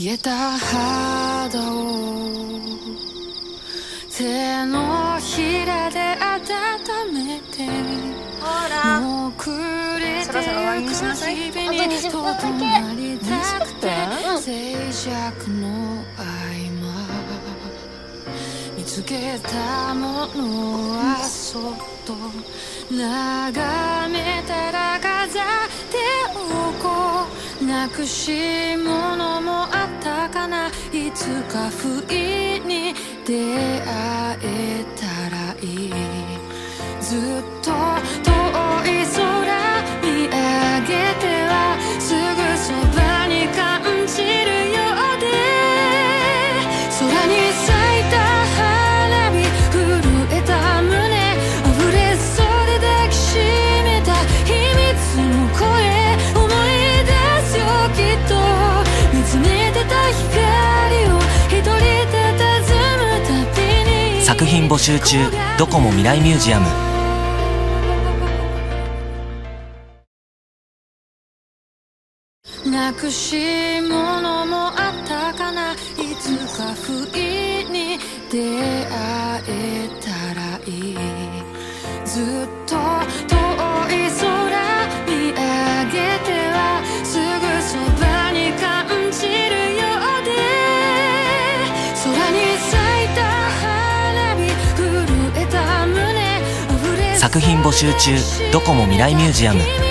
冷えた肌を手のひらで温めてほら。もうくれてそろそろ終わりにしなさい。日々にあと20分だけ。とどまりたくてうん静寂の合間。見つけたものはそっと眺めたら飾っておこう。なくし物もあいつか不意に出会えたらいい。ずっと作品募集中ドコモ未来ミュージアム。なくしものもあったかな。いつか不意に出会え作品募集中。ドコモ未来ミュージアム。